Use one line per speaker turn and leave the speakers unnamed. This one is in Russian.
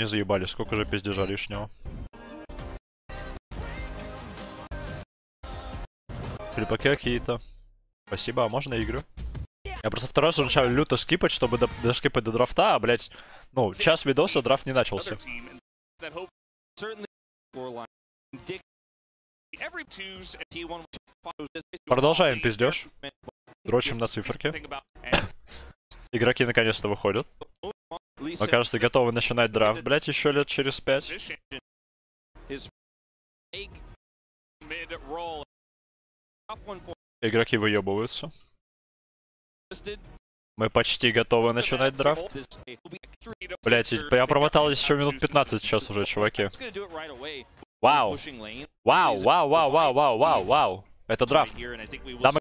Не заебали, сколько же пиздежа лишнего. Крипаки какие-то. Спасибо, а можно игры? Я просто второй раз начал люто скипать, чтобы до, доскипать до драфта, а, блядь, ну, час видоса, драфт не начался.
Other team and that hope
certainly scoreline. Dick
every twos and
T1 follows this.
Продолжаем пиздеж. Дрочим на циферке. Игроки наконец-то выходят. Мы, кажется, готовы начинать драфт, блядь, еще лет через пять. Игроки выебываются. Мы почти готовы начинать драфт. Блять, я промотал еще минут 15 сейчас уже, чуваки. Вау, вау, вау, вау, вау, вау, вау, вау. Это драфт. Дамы